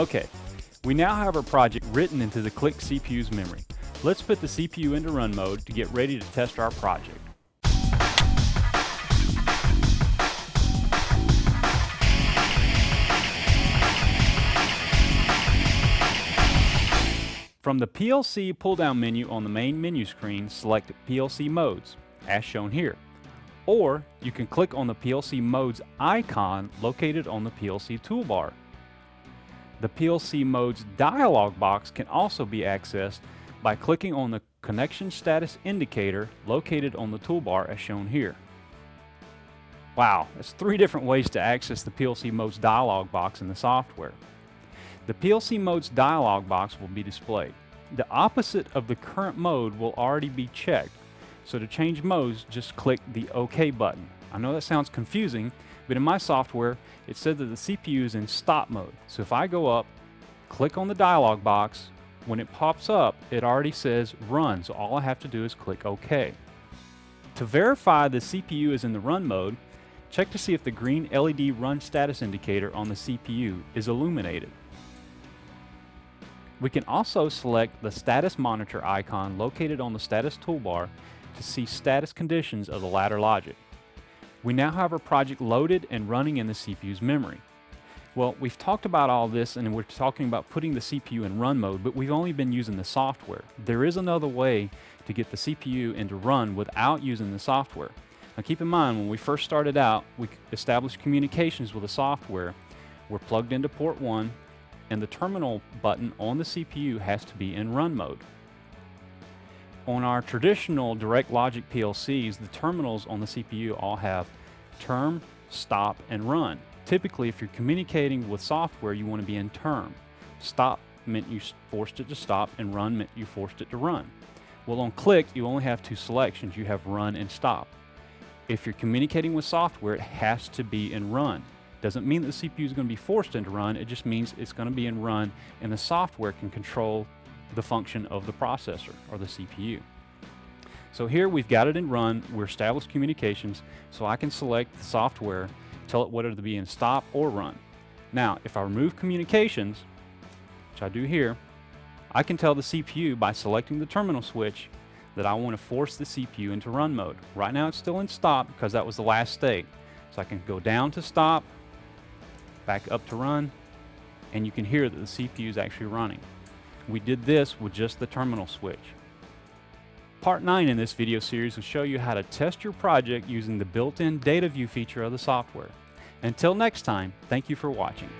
Okay, we now have our project written into the CLICK CPU's memory. Let's put the CPU into run mode to get ready to test our project. From the PLC pull-down menu on the main menu screen, select PLC modes, as shown here. Or you can click on the PLC modes icon located on the PLC toolbar. The PLC modes dialog box can also be accessed by clicking on the connection status indicator located on the toolbar as shown here. Wow, that's three different ways to access the PLC modes dialog box in the software. The PLC modes dialog box will be displayed. The opposite of the current mode will already be checked. So to change modes, just click the OK button. I know that sounds confusing, but in my software, it said that the CPU is in stop mode. So if I go up, click on the dialog box, when it pops up, it already says run, so all I have to do is click OK. To verify the CPU is in the run mode, check to see if the green LED run status indicator on the CPU is illuminated. We can also select the status monitor icon located on the status toolbar to see status conditions of the ladder logic. We now have our project loaded and running in the CPU's memory. Well, we've talked about all this and we're talking about putting the CPU in run mode, but we've only been using the software. There is another way to get the CPU into run without using the software. Now keep in mind, when we first started out, we established communications with the software. We're plugged into port 1, and the terminal button on the CPU has to be in run mode. On our traditional DirectLOGIC PLCs, the terminals on the CPU all have term, stop, and run. Typically, if you're communicating with software, you want to be in term. Stop meant you forced it to stop, and run meant you forced it to run. Well, on click, you only have two selections. You have run and stop. If you're communicating with software, it has to be in run. Doesn't mean that the CPU is going to be forced into run, it just means it's going to be in run and the software can control the function of the processor or the CPU. So here we've got it in run, we're established communications, so I can select the software, tell it whether to be in stop or run. Now, if I remove communications, which I do here, I can tell the CPU by selecting the terminal switch that I want to force the CPU into run mode. Right now it's still in stop because that was the last state. So I can go down to stop, back up to run, and you can hear that the CPU is actually running. We did this with just the terminal switch. Part 9 in this video series will show you how to test your project using the built-in data view feature of the software. Until next time, thank you for watching.